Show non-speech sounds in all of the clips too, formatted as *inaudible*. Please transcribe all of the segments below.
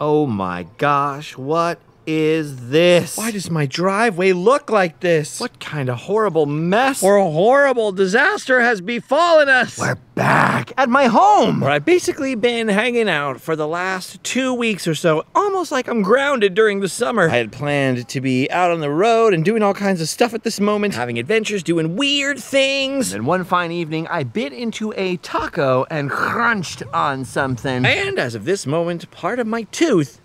Oh my gosh, what is this? Why does my driveway look like this? What kind of horrible mess? Or a horrible disaster has befallen us. We're back at my home. Where I've basically been hanging out for the last two weeks or so, almost like I'm grounded during the summer. I had planned to be out on the road and doing all kinds of stuff at this moment, having adventures, doing weird things. And one fine evening, I bit into a taco and crunched on something. And as of this moment, part of my tooth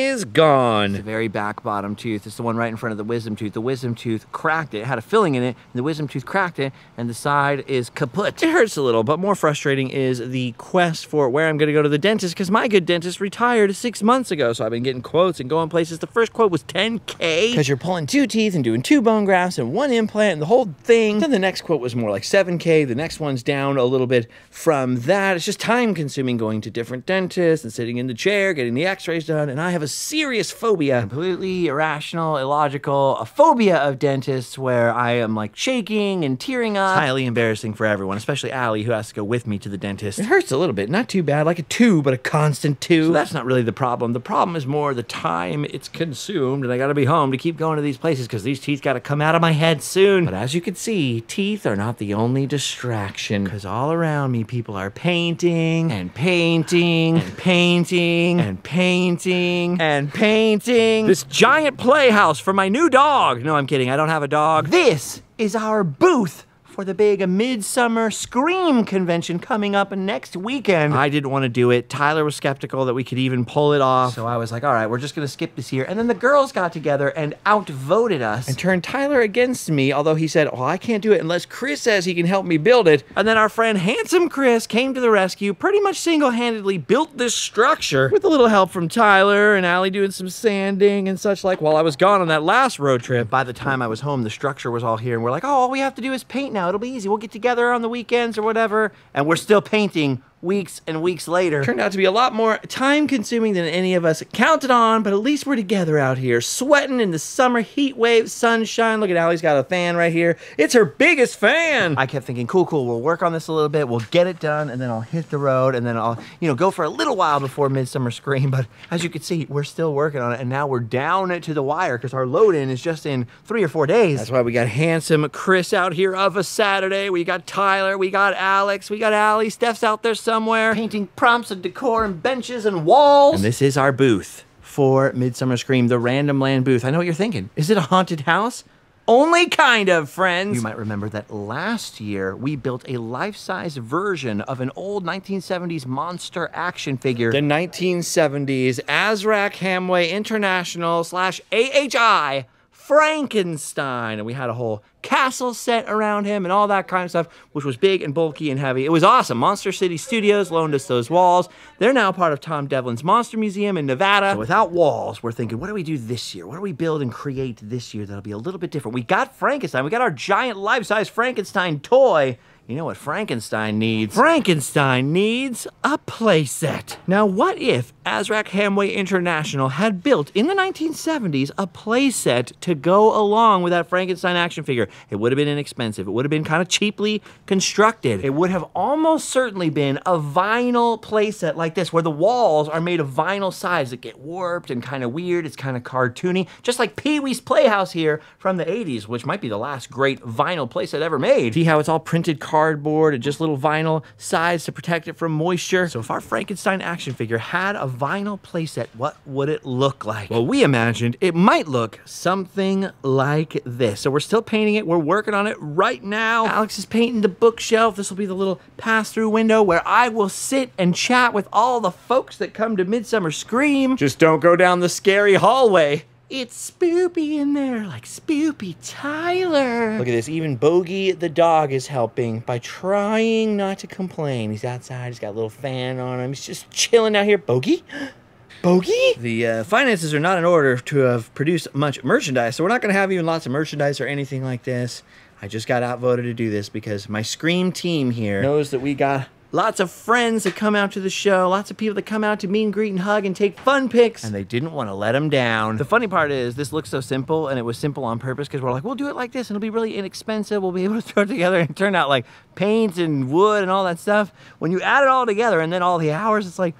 is gone. The very back bottom tooth It's the one right in front of the wisdom tooth. The wisdom tooth cracked it, it had a filling in it, and the wisdom tooth cracked it, and the side is kaput. It hurts a little, but more frustrating is the quest for where I'm gonna go to the dentist, because my good dentist retired six months ago, so I've been getting quotes and going places. The first quote was 10K, because you're pulling two teeth and doing two bone grafts and one implant and the whole thing. Then the next quote was more like 7K, the next one's down a little bit from that. It's just time consuming going to different dentists and sitting in the chair, getting the x-rays done, and I have a serious phobia. Completely irrational, illogical, a phobia of dentists where I am like shaking and tearing up. It's highly embarrassing for everyone, especially Allie, who has to go with me to the dentist. It hurts a little bit, not too bad, like a two, but a constant two. So that's not really the problem. The problem is more the time it's consumed, and I gotta be home to keep going to these places because these teeth gotta come out of my head soon. But as you can see, teeth are not the only distraction, because all around me, people are painting and painting and painting and painting and painting this giant playhouse for my new dog. No, I'm kidding. I don't have a dog. This is our booth for the big Midsummer Scream convention coming up next weekend. I didn't want to do it. Tyler was skeptical that we could even pull it off. So I was like, all right, we're just going to skip this year. And then the girls got together and outvoted us. And turned Tyler against me, although he said, well, I can't do it unless Chris says he can help me build it. And then our friend Handsome Chris came to the rescue, pretty much single-handedly built this structure with a little help from Tyler and Allie doing some sanding and such like while I was gone on that last road trip. By the time I was home, the structure was all here. And we're like, oh, all we have to do is paint now. It'll be easy. We'll get together on the weekends or whatever. And we're still painting weeks and weeks later. Turned out to be a lot more time consuming than any of us counted on, but at least we're together out here, sweating in the summer heat wave, sunshine. Look at Allie's got a fan right here. It's her biggest fan. I kept thinking, cool, cool, we'll work on this a little bit, we'll get it done, and then I'll hit the road, and then I'll, you know, go for a little while before Midsummer Scream. *laughs* But as you can see, we're still working on it, and now we're down it to the wire because our load in is just in three or four days. That's why we got handsome Chris out here of a Saturday. We got Tyler, we got Alex, we got Allie, Steph's out there somewhere. Painting prompts and decor and benches and walls. And this is our booth for Midsummer Scream, the Randomland booth. I know what you're thinking. Is it a haunted house? Only kind of, friends. You might remember that last year we built a life-size version of an old 1970s monster action figure. The 1970s Azrak Hamway International slash AHI Frankenstein. And we had a whole castle set around him and all that kind of stuff, which was big and bulky and heavy. It was awesome. Monster City Studios loaned us those walls. They're now part of Tom Devlin's Monster Museum in Nevada. So without walls, we're thinking, what do we do this year? What do we build and create this year that'll be a little bit different? We got Frankenstein. We got our giant life-size Frankenstein toy. You know what Frankenstein needs? Frankenstein needs a playset. Now, what if Azrak Hamway International had built in the 1970s a playset to go along with that Frankenstein action figure? It would have been inexpensive. It would have been kind of cheaply constructed. It would have almost certainly been a vinyl playset like this, where the walls are made of vinyl sides that get warped and kind of weird. It's kind of cartoony, just like Pee Wee's Playhouse here from the 80s, which might be the last great vinyl playset ever made. See how it's all printed cardboard and just little vinyl sides to protect it from moisture. So if our Frankenstein action figure had a vinyl playset, what would it look like? Well, we imagined it might look something like this. So we're still painting it. We're working on it right now. Alex is painting the bookshelf. This will be the little pass-through window where I will sit and chat with all the folks that come to Midsummer Scream. Just don't go down the scary hallway. It's Spoopy in there, like Spoopy Tyler. Look at this, even Bogey the dog is helping by trying not to complain. He's outside, he's got a little fan on him. He's just chilling out here. Bogey? *gasps* Bogey? The uh, finances are not in order to have produced much merchandise, so we're not going to have even lots of merchandise or anything like this. I just got outvoted to do this because my Scream team here knows that we got lots of friends that come out to the show, lots of people that come out to meet and greet and hug and take fun pics, and they didn't want to let them down. The funny part is, this looks so simple, and it was simple on purpose because we're like, we'll do it like this, and it'll be really inexpensive. We'll be able to throw it together, and it turned out like paint and wood and all that stuff. When you add it all together, and then all the hours, it's like,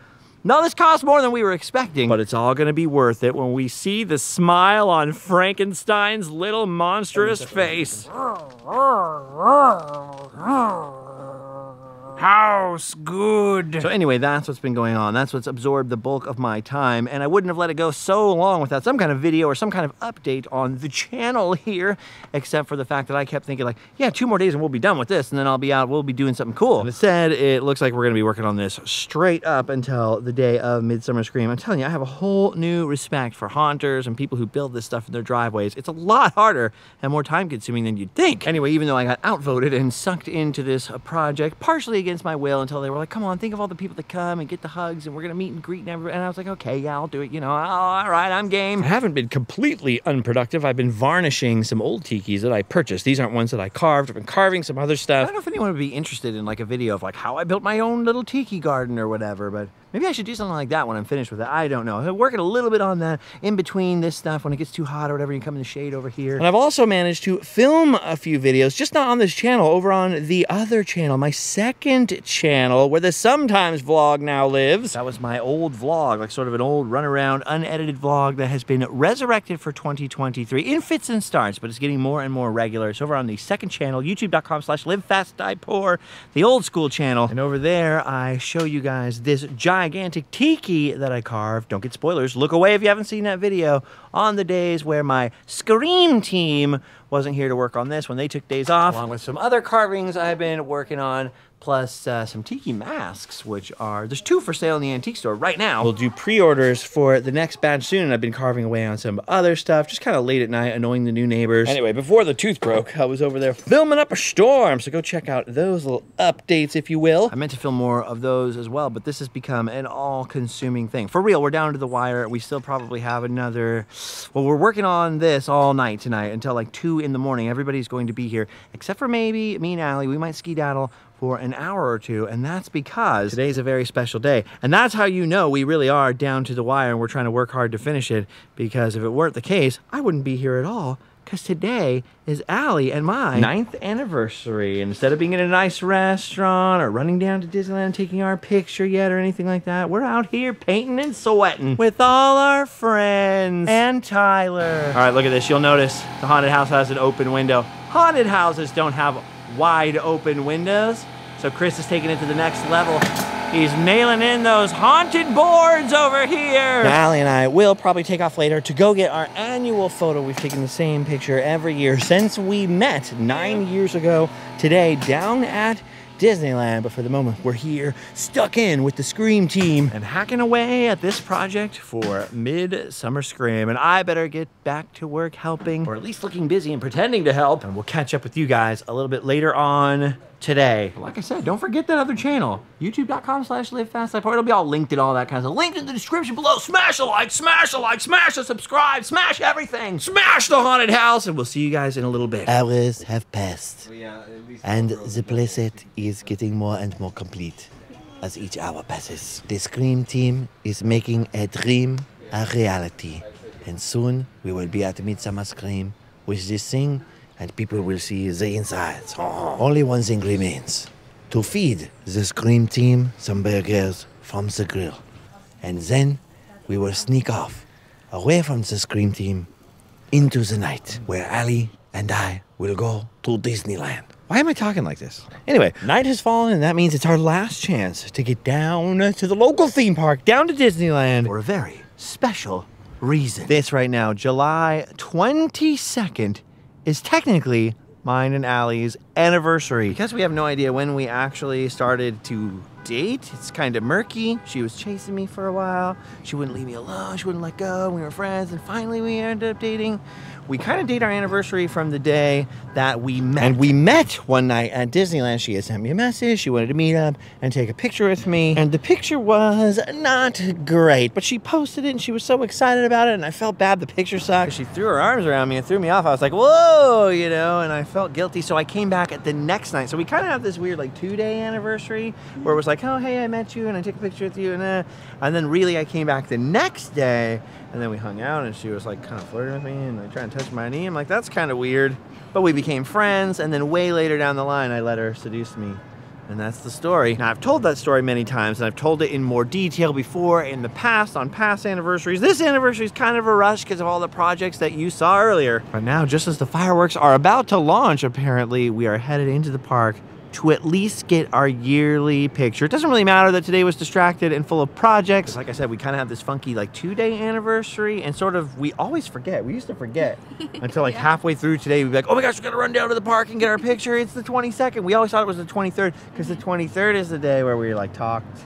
No, this costs more than we were expecting, but it's all gonna be worth it when we see the smile on Frankenstein's little monstrous face. *laughs* House good. So anyway, that's what's been going on. That's what's absorbed the bulk of my time, and I wouldn't have let it go so long without some kind of video or some kind of update on the channel *laughs* here, except for the fact that I kept thinking like, yeah, two more days and we'll be done with this, and then I'll be out, we'll be doing something cool. And instead, it looks like we're gonna be working on this straight up until the day of Midsummer Scream. I'm telling you, I have a whole new respect for haunters and people who build this stuff in their driveways. It's a lot harder and more time consuming than you'd think. Anyway, even though I got outvoted and sucked into this project, partially against my will until they were like, come on, think of all the people that come and get the hugs and we're gonna meet and greet and everything. And I was like, okay, yeah, I'll do it. You know, oh, all right, I'm game. I haven't been completely unproductive. I've been varnishing some old tikis that I purchased. These aren't ones that I carved. I've been carving some other stuff. I don't know if anyone would be interested in like a video of like how I built my own little tiki garden or whatever, but Maybe I should do something like that when I'm finished with it. I don't know. I'm working a little bit on that in between this stuff when it gets too hot or whatever. You come in the shade over here. And I've also managed to film a few videos, just not on this channel, over on the other channel, my second channel, where the sometimes vlog now lives. That was my old vlog, like sort of an old runaround, unedited vlog that has been resurrected for 2023 in fits and starts, but it's getting more and more regular. It's over on the second channel, youtube.com slash live fast die the old school channel. And over there, I show you guys this giant gigantic tiki that I carved. Don't get spoilers. Look away if you haven't seen that video on the days where my Scream team wasn't here to work on this when they took days off, along with some other carvings I've been working on plus uh, some tiki masks, which are, there's two for sale in the antique store right now. We'll do pre-orders for the next batch soon, and I've been carving away on some other stuff, just kind of late at night, annoying the new neighbors. Anyway, before the tooth broke, I was over there filming up a storm, so go check out those little updates, if you will. I meant to film more of those as well, but this has become an all-consuming thing. For real, we're down to the wire. We still probably have another, well, we're working on this all night tonight until like 2 in the morning. Everybody's going to be here, except for maybe me and Allie. We might skedaddle for an hour or two, and that's because today's a very special day. And that's how you know we really are down to the wire and we're trying to work hard to finish it, because if it weren't the case, I wouldn't be here at all, because today is Allie and my ninth anniversary. Instead of being in a nice restaurant or running down to Disneyland and taking our picture yet or anything like that, we're out here painting and sweating with all our friends and Tyler. All right, look at this. You'll notice the haunted house has an open window. Haunted houses don't have wide open windows. So Chris is taking it to the next level. He's nailing in those haunted boards over here. Now, and I will probably take off later to go get our annual photo. We've taken the same picture every year since we met nine years ago today down at Disneyland, but for the moment, we're here, stuck in with the Scream team and hacking away at this project for Midsummer Scream. And I better get back to work helping, or at least looking busy and pretending to help. And we'll catch up with you guys a little bit later on today. Like I said, don't forget that other channel, youtube.com slash live fast It'll be all linked and all that kind of stuff. Linked in the description below. Smash a like, smash a like, smash a subscribe, smash everything. Smash the haunted house, and we'll see you guys in a little bit. Hours have passed, and the playset is getting more and more complete as each hour passes. The Scream team is making a dream a reality, and soon we will be at Midsummer Scream with this thing and people will see the insides. Oh. Only one thing remains to feed the Scream team some burgers from the grill. And then we will sneak off away from the Scream team into the night where Allie and I will go to Disneyland. Why am I talking like this? Anyway, night has fallen, and that means it's our last chance to get down to the local theme park, down to Disneyland, for a very special reason. This right now, July 22nd, is technically mine and Allie's anniversary. Because we have no idea when we actually started to date, it's kind of murky. She was chasing me for a while. She wouldn't leave me alone. She wouldn't let go. We were friends, and finally we ended up dating we kind of date our anniversary from the day that we met. And we met one night at Disneyland. She had sent me a message. She wanted to meet up and take a picture with me. And the picture was not great, but she posted it and she was so excited about it. And I felt bad. The picture sucked. She threw her arms around me and threw me off. I was like, whoa, you know, and I felt guilty. So I came back at the next night. So we kind of have this weird like two day anniversary where it was like, oh, hey, I met you and I took a picture with you. And, uh, and then really I came back the next day and then we hung out and she was like kind of flirting with me and like trying to touch my knee. I'm like, that's kind of weird. But we became friends. And then way later down the line, I let her seduce me And that's the story. Now, I've told that story many times, and I've told it in more detail before in the past on past anniversaries. This anniversary is kind of a rush because of all the projects that you saw earlier. But now, just as the fireworks are about to launch, apparently, we are headed into the park to at least get our yearly picture. It doesn't really matter that today was distracted and full of projects. Like I said, we kind of have this funky like two day anniversary and sort of, we always forget. We used to forget *laughs* until like Yeah. halfway through today. We'd be like, oh my gosh, we gotta run down to the park and get our picture. It's the 22nd. We always thought it was the 23rd because the mm-hmm. 23rd is the day where we like talked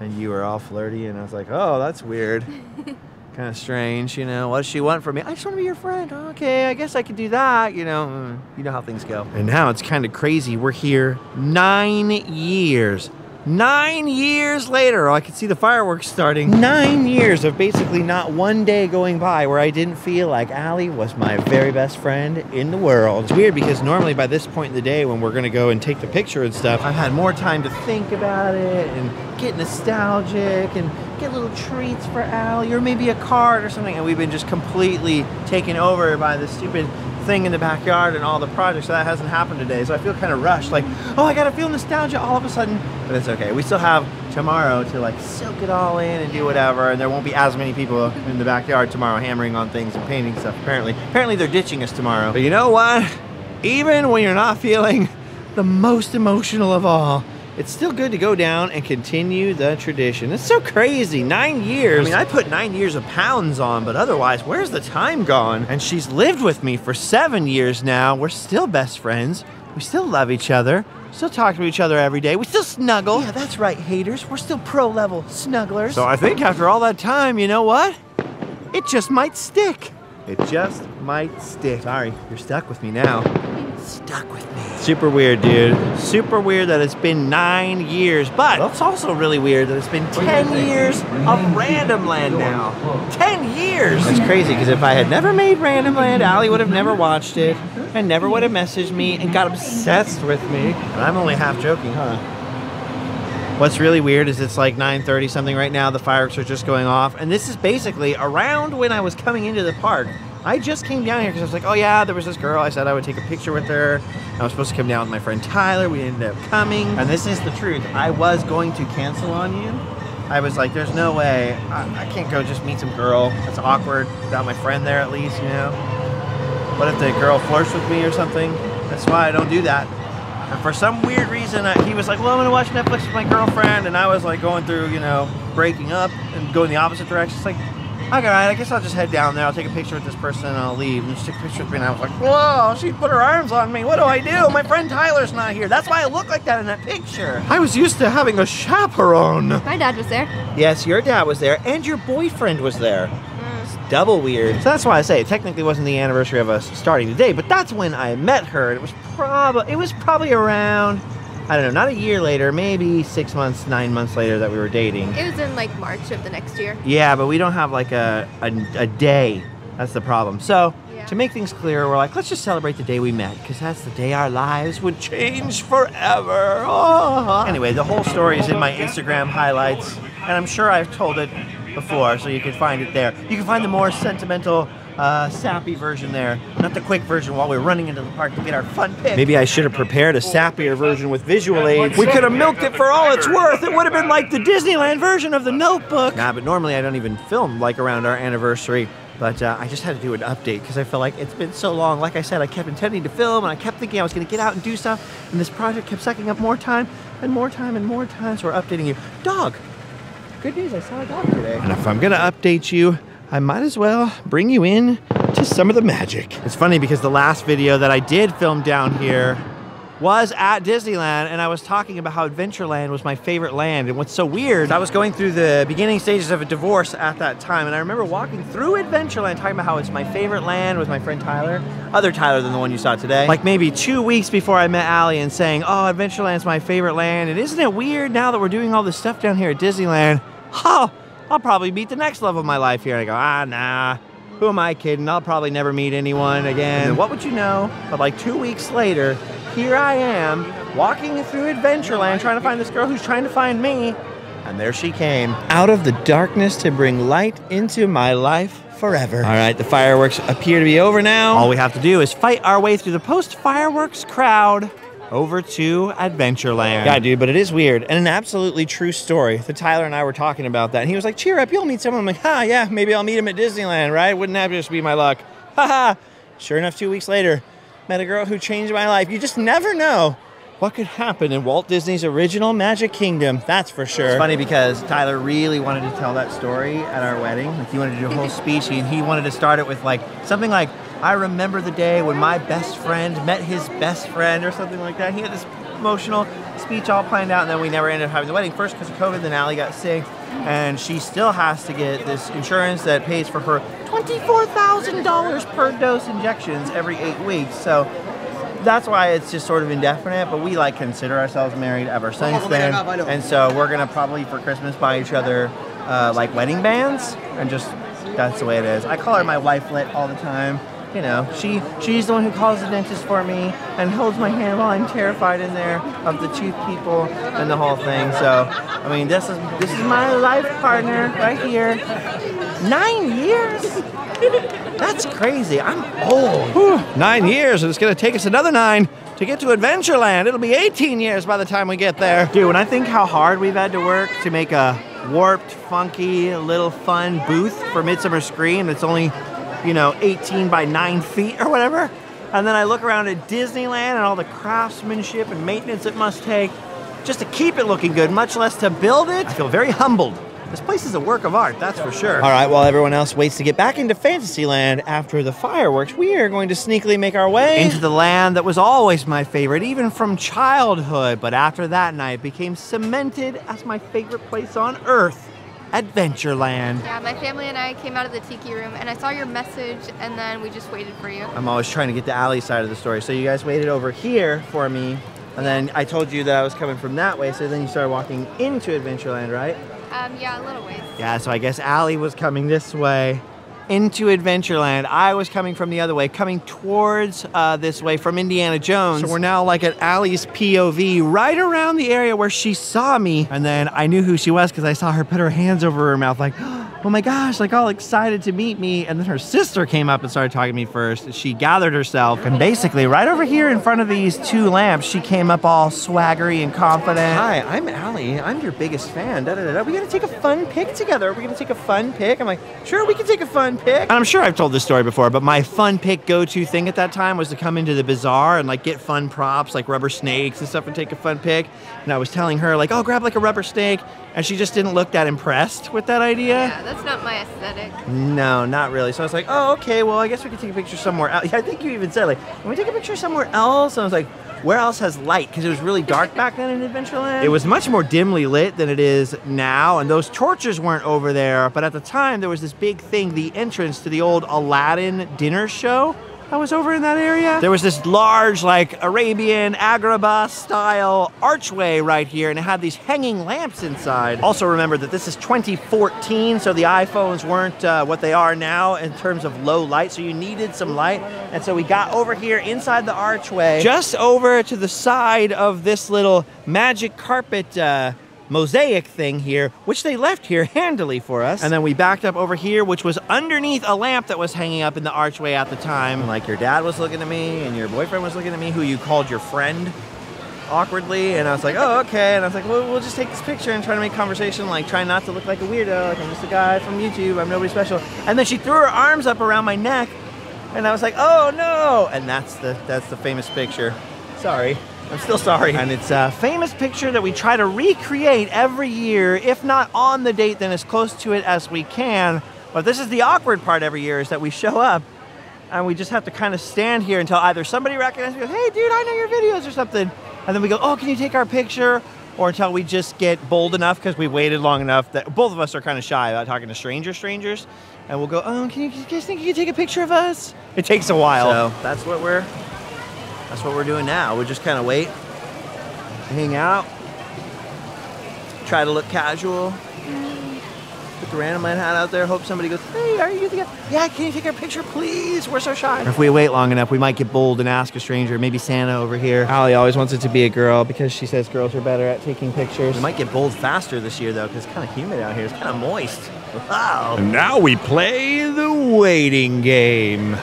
and you were all flirty and I was like, oh, that's weird. *laughs* kind of strange, you know. What does she want from me? I just want to be your friend. Okay, I guess I could do that, you know. mm, You know how things go. And now it's kind of crazy. We're here nine years. Nine years later, I could see the fireworks starting. Nine years of basically not one day going by where I didn't feel like Allie was my very best friend in the world. It's weird because normally by this point in the day when we're gonna go and take the picture and stuff, I've had more time to think about it and get nostalgic and get little treats for Allie or maybe a card or something. And we've been just completely taken over by this stupid thing in the backyard and all the projects. So that hasn't happened today. So I feel kind of rushed. Like, oh, I gotta feel nostalgia all of a sudden. But it's okay. We still have tomorrow to like soak it all in and do whatever. And there won't be as many people in the backyard tomorrow hammering on things and painting stuff. Apparently, apparently they're ditching us tomorrow. But you know what? Even when you're not feeling the most emotional of all, it's still good to go down and continue the tradition. It's so crazy. Nine years. I mean, I put nine years of pounds on, but otherwise, where's the time gone? And she's lived with me for seven years now. We're still best friends. We still love each other. Still talk to each other every day. We still snuggle. Yeah, that's right, haters. We're still pro level snugglers. So I think after all that time, you know what? It just might stick. It just might stick. Sorry, you're stuck with me now. Stuck with me. Super weird, dude. Super weird that it's been nine years, but it's also really weird that it's been 10 years of Randomland now. 10 years! That's crazy, because if I had never made Randomland, Allie would have never watched it and never would have messaged me and got obsessed with me. And I'm only half joking, huh? What's really weird is it's like 9:30 something right now. The fireworks are just going off, and this is basically around when I was coming into the park. I just came down here because I was like, oh yeah, there was this girl. I said I would take a picture with her. I was supposed to come down with my friend Tyler. We ended up coming, and this is the truth. I was going to cancel on you. I was like, there's no way. I, I can't go just meet some girl. That's awkward without my friend there at least, you know. What if the girl flirts with me or something? That's why I don't do that. And for some weird reason, I, he was like, "Well, I'm gonna watch Netflix with my girlfriend," and I was like going through, you know, breaking up and going the opposite direction. It's like, all right, I guess I'll just head down there. I'll take a picture with this person and I'll leave. And she took a picture with me, and I was like, "Whoa!" She put her arms on me. What do I do? My friend Tyler's not here. That's why I look like that in that picture. I was used to having a chaperone. My dad was there. Yes, your dad was there, and your boyfriend was there. Mm. It's double weird. So that's why I say it technically wasn't the anniversary of us starting the today, but that's when I met her. and It was probably it was probably around I don't know, not a year later, maybe six months, nine months later that we were dating. It was in like March of the next year. Yeah, but we don't have like a a, a day. That's the problem. So Yeah. to make things clear, we're like, let's just celebrate the day we met because that's the day our lives would change forever. Oh. *laughs* Anyway, the whole story is in my Instagram highlights, and I'm sure I've told it before, so you can find it there. You can find the more sentimental. Uh, sappy version there, not the quick version while we're running into the park to get our fun pic. Maybe I should have prepared a sappier version with visual aids. We could have milked it for all it's worth. It would have been like the Disneyland version of the Notebook. Nah, but normally I don't even film like around our anniversary. But uh, I just had to do an update because I feel like it's been so long. Like I said, I kept intending to film and I kept thinking I was going to get out and do stuff. And this project kept sucking up more time and more time and more time. So we're updating you. Dog. Good news, I saw a dog today. And if I'm going to update you, I might as well bring you in to some of the magic. It's funny because the last video that I did film down here was at Disneyland and I was talking about how Adventureland was my favorite land. And what's so weird, I was going through the beginning stages of a divorce at that time and I remember walking through Adventureland talking about how it's my favorite land with my friend Tyler. Other Tyler than the one you saw today. Like maybe two weeks before I met Allie and saying, oh, Adventureland's my favorite land. And isn't it weird now that we're doing all this stuff down here at Disneyland? Oh, I'll probably meet the next love of my life here. And I go, ah, nah. Who am I kidding? I'll probably never meet anyone again. What would you know? But like two weeks later, here I am walking through Adventureland trying to find this girl who's trying to find me. And there she came. Out of the darkness to bring light into my life forever. All right, the fireworks appear to be over now. All we have to do is fight our way through the post fireworks crowd over to Adventureland. Yeah, dude, but it is weird and an absolutely true story. The Tyler and I were talking about that, and he was like, "Cheer up, you'll meet someone." I'm like, "Ha, yeah, maybe I'll meet him at Disneyland, right? Wouldn't that just be my luck?" *laughs* Haha. Sure enough, two weeks later, met a girl who changed my life. You just never know what could happen in Walt Disney's original Magic Kingdom. That's for sure. It's funny because Tyler really wanted to tell that story at our wedding. Like he wanted to do a whole *laughs* speech, and he wanted to start it with like something like, "I remember the day when my best friend met his best friend," or something like that. He had this emotional speech all planned out, and then we never ended up having the wedding. First because of COVID, then Allie got sick, and she still has to get this insurance that pays for her twenty-four thousand dollars per dose injections every eight weeks. So that's why it's just sort of indefinite. But we like consider ourselves married ever since then, and so we're gonna probably for Christmas buy each other uh, like wedding bands, and just that's the way it is. I call her my wifelet all the time. You know, she she's the one who calls the dentist for me and holds my hand while I'm terrified in there of the tooth people and the whole thing. So, I mean, this is this is my life partner right here. Nine years. *laughs* That's crazy. I'm old. nine years, and it's going to take us another nine to get to Adventureland. It'll be 18 years by the time we get there. Dude, when I think how hard we've had to work to make a warped, funky, little fun booth for Midsummer Scream it's only, you know, 18 by 9 feet or whatever. And then I look around at Disneyland and all the craftsmanship and maintenance it must take just to keep it looking good, much less to build it. I feel very humbled. This place is a work of art, that's for sure. All right, while everyone else waits to get back into Fantasyland after the fireworks, we are going to sneakily make our way into the land that was always my favorite, even from childhood, but after that night became cemented as my favorite place on earth. Adventureland. Yeah, my family and I came out of the tiki room and I saw your message and then we just waited for you. I'm always trying to get the Allie side of the story. So you guys waited over here for me, and then I told you that I was coming from that way, so then you started walking into Adventureland, right? Um, yeah, a little ways. Yeah, so I guess Allie was coming this way into Adventureland. I was coming from the other way, coming towards uh, this way from Indiana Jones. So we're now like at Allie's POV, right around the area where she saw me. And then I knew who she was because I saw her put her hands over her mouth like, oh my gosh, like all excited to meet me. And then her sister came up and started talking to me first. She gathered herself and basically right over here in front of these two lamps, she came up all swaggery and confident. Hi, I'm Allie. I'm your biggest fan. Da, da, da, we gonna take a fun pic together? Are we gonna take a fun pic? I'm like, sure, we can take a fun pic. And I'm sure I've told this story before, but my fun pic go-to thing at that time was to come into the bazaar and like get fun props like rubber snakes and stuff and take a fun pic. And I was telling her like, oh, grab like a rubber snake, and she just didn't look that impressed with that idea. Yeah, that's not my aesthetic. No, not really. So I was like, oh, okay, well, I guess we could take a picture somewhere else. Yeah, I think you even said, like, can we take a picture somewhere else? And I was like, where else has light? Because it was really dark back then in Adventureland. It was much more dimly lit than it is now, and those torches weren't over there. But at the time, there was this big thing, the entrance to the old Aladdin dinner show. I was over in that area. There was this large, like Arabian Agrabah style archway right here, and it had these hanging lamps inside. Also, remember that this is 2014, so the iPhones weren't uh, what they are now in terms of low light, so you needed some light. And so we got over here inside the archway, just over to the side of this little magic carpet. Uh, mosaic thing here, which they left here *laughs* handily for us. And then we backed up over here, which was underneath a lamp that was hanging up in the archway at the time. Like your dad was looking at me and your boyfriend was looking at me, who you called your friend awkwardly. And I was like, oh, okay. And I was like, well, we'll just take this picture and try to make conversation, like try not to look like a weirdo. Like I'm just a guy from YouTube. I'm nobody special. And then she threw her arms up around my neck. And I was like, oh no. And that's the, that's the famous picture. Sorry. I'm still sorry. And it's a famous picture that we try to recreate every year, if not on the date, then as close to it as we can. But this is the awkward part every year is that we show up and we just have to kind of stand here until either somebody recognizes me, hey dude, I know your videos or something. And then we go, oh, can you take our picture? Or until we just get bold enough because we waited long enough that both of us are kind of shy about talking to stranger strangers. And we'll go, oh, can you, you guys think you can take a picture of us? It takes a while. So that's what we're that's what we're doing now. We just kind of wait, hang out, try to look casual. Put the random man hat out there. Hope somebody goes, "Hey, are you the guy? Yeah, can you take our picture, please? We're so shy." If we wait long enough, we might get bold and ask a stranger. Maybe Santa over here. Allie always wants it to be a girl because she says girls are better at taking pictures. We might get bold faster this year though, because it's kind of humid out here. It's kind of moist. Wow. And now we play the waiting game.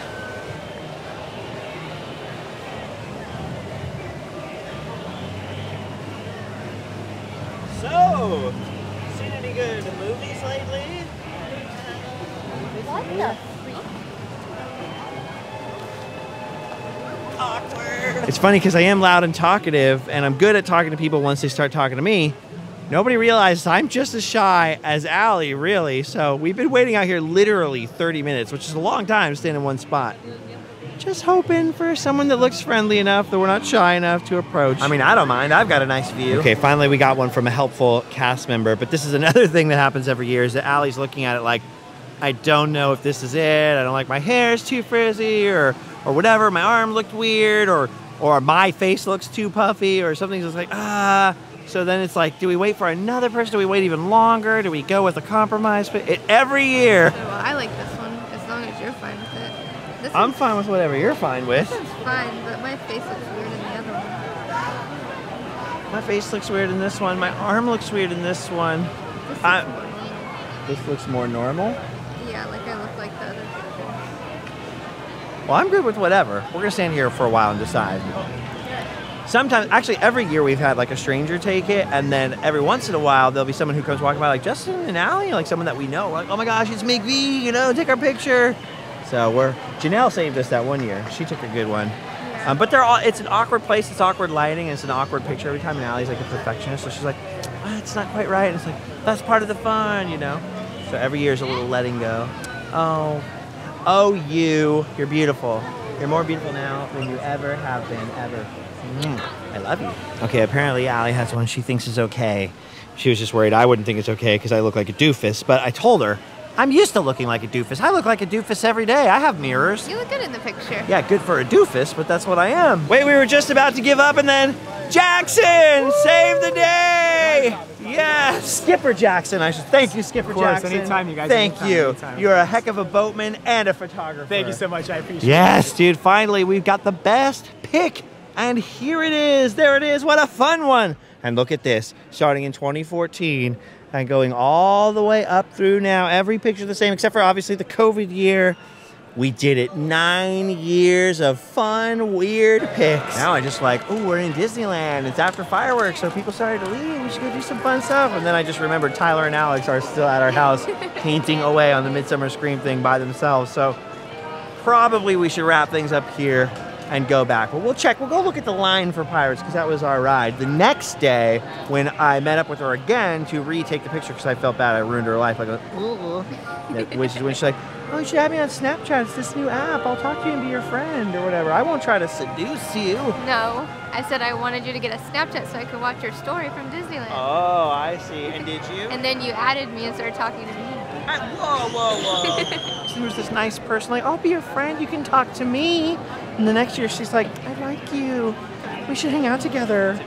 Funny because I am loud and talkative, and I'm good at talking to people once they start talking to me. Nobody realizes I'm just as shy as Allie, really. So we've been waiting out here literally 30 minutes, which is a long time to stand in one spot. Just hoping for someone that looks friendly enough that we're not shy enough to approach. I mean, I don't mind. I've got a nice view. Okay, finally we got one from a helpful cast member. But this is another *laughs* thing that happens every year is that Allie's looking at it like, I don't know if this is it. I don't like my hair is too frizzy or or whatever. My arm looked weird or or my face looks too puffy or something's just like ah. So then it's like, do we wait for another person? Do we wait even longer? Do we go with a compromise? It, every year, Well, I like this one as long as you're fine with it. This I'm fine with whatever you're fine with. This one's fine, but my face looks weird in the other one. My face looks weird in this one. My arm looks weird in this one. This looks I- more. This looks more normal. Yeah, like I look like the other picture. Well, I'm good with whatever. We're gonna stand here for a while and decide. Sometimes, actually, every year we've had like a stranger take it, and then every once in a while there'll be someone who comes walking by, like Justin and Allie, like someone that we know. We're like, oh my gosh, it's Mig V, you know, take our picture. So we're Janelle saved us that one year. She took a good one. Um, but they're all. It's an awkward place. It's awkward lighting. And it's an awkward picture every time. And Allie's like a perfectionist, so she's like, ah, it's not quite right. And it's like that's part of the fun, you know. So every year is a little letting go. Oh, oh, you, you're beautiful. You're more beautiful now than you ever have been, ever. Mm, I love you. Okay, apparently Allie has one she thinks is okay. She was just worried I wouldn't think it's okay because I look like a doofus. But I told her I'm used to looking like a doofus. I look like a doofus every day. I have mirrors. You look good in the picture. Yeah, good for a doofus, but that's what I am. Wait, we were just about to give up, and then Jackson save the day. Yes, Skipper Jackson. I should thank you, Skipper Of course, Jackson. anytime, you guys, Thank anytime, you. anytime. You're a heck of a boatman and a photographer. Thank you so much. I appreciate it. Yes, dude. Finally, we've got the best pic, and here it is. There it is. What a fun one! And look at this, starting in 2014 and going all the way up through now. Every picture the same, except for obviously the COVID year. We did it. Nine years of fun, weird pics. Now I just like, oh, we're in Disneyland. It's after fireworks, so people started to leave. We should go do some fun stuff. And then I just remembered Tyler and Alex are still at our house *laughs* painting away on the Midsummer Scream thing by themselves. So probably we should wrap things up here and go back. But we'll check. We'll go look at the line for Pirates because that was our ride. The next day, when I met up with her again to retake the picture because I felt bad I ruined her life, like, "Ooh." *laughs* That- which is when she's like, "Oh, you should have me on Snapchat. It's this new app. I'll talk to you and be your friend or whatever. I won't try to seduce you." No, I said I wanted you to get a Snapchat so I could watch your story from Disneyland. Oh, I see. And did you? And then you added me and started talking to me. Whoa, whoa, whoa. *laughs* she was this nice person, like, I'll be your friend, you can talk to me. And the next year she's like, I like you. We should hang out together.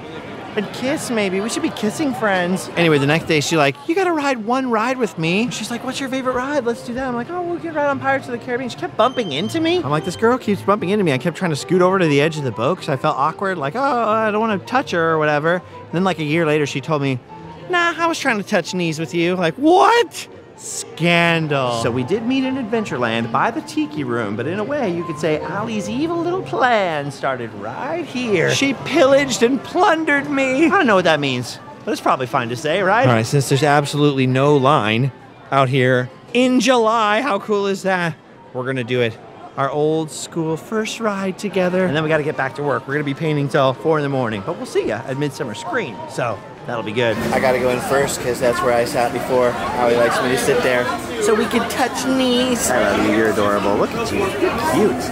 And kiss maybe. We should be kissing friends. Anyway, the next day she's like, You gotta ride one ride with me. She's like, What's your favorite ride? Let's do that. I'm like, Oh, we'll get ride on Pirates of the Caribbean. She kept bumping into me. I'm like, This girl keeps bumping into me. I kept trying to scoot over to the edge of the boat because I felt awkward, like, Oh, I don't wanna touch her or whatever. And then, like, a year later, she told me, Nah, I was trying to touch knees with you. Like, what? Scandal. So we did meet in Adventureland by the Tiki Room, but in a way, you could say Allie's evil little plan started right here. She pillaged and plundered me. I don't know what that means, but it's probably fine to say, right? All right, since there's absolutely no line out here in July, how cool is that? We're gonna do it. Our old school first ride together, and then we got to get back to work. We're gonna be painting till four in the morning, but we'll see ya at Midsummer Scream. So that'll be good. I gotta go in first because that's where I sat before. Allie likes me to sit there so we can touch knees. I love you. You're adorable. Look at you. Cute.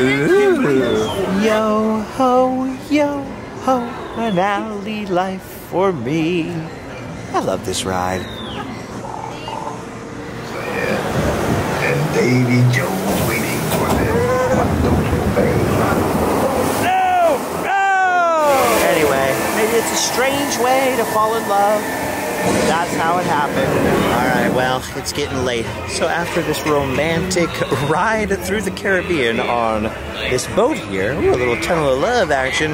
Ooh. Yo ho, yo ho, an alley life for me. I love this ride. And Davy Jones waiting for them. What don't obey. No! No! Anyway, maybe it's a strange way to fall in love. That's how it happened. All right, well, it's getting late. So after this romantic *laughs* ride through the Caribbean on this boat here, a little tunnel of love action,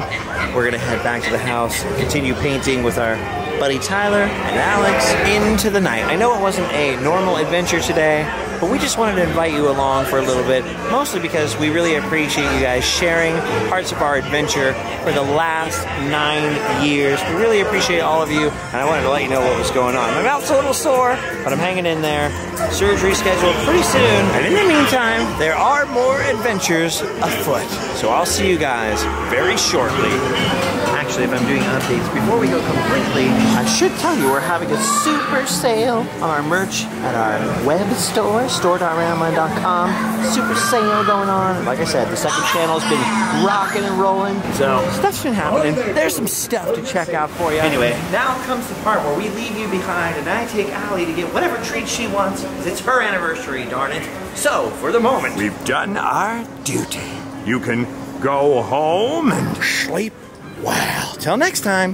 we're gonna head back to the house, continue painting with our buddy Tyler and Alex into the night. I know it wasn't a normal adventure today, but we just wanted to invite you along for a little bit, mostly because we really appreciate you guys sharing parts of our adventure for the last nine years. We really appreciate all of you, and I wanted to let you know what was going on. My mouth's a little sore, but I'm hanging in there. Surgery scheduled pretty soon, and in the meantime, there are more adventures afoot. So I'll see you guys very shortly. Actually, if I'm doing updates, before we go completely, I should tell you we're having a super sale on our merch at our web store, store.randomland.com. Super sale going on. Like I said, the second channel's been rocking and rolling, so stuff's been happening. There's some stuff to check out for you. Anyway, now comes the part where we leave you behind and I take Allie to get whatever treat she wants. It's her anniversary, darn it. So, for the moment, We've done our duty. You can go home and sleep well. Till next time.